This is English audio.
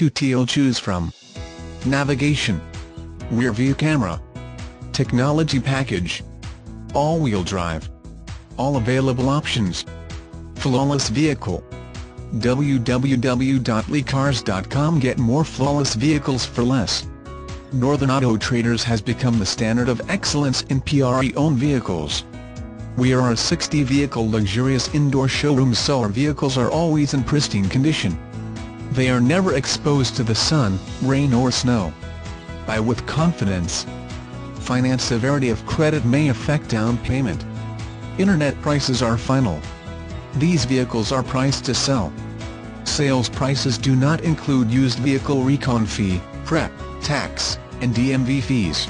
2TL choose from. Navigation. Rear view camera. Technology package. All-wheel drive. All available options. Flawless vehicle. www.liccars.com Get more flawless vehicles for less. Northern Auto Traders has become the standard of excellence in PRE-owned vehicles. We are a 60-vehicle luxurious indoor showroom so our vehicles are always in pristine condition. They are never exposed to the sun, rain or snow. Buy with confidence. Finance severity of credit may affect down payment. Internet prices are final. These vehicles are priced to sell. Sales prices do not include used vehicle recon fee, prep, tax, and DMV fees.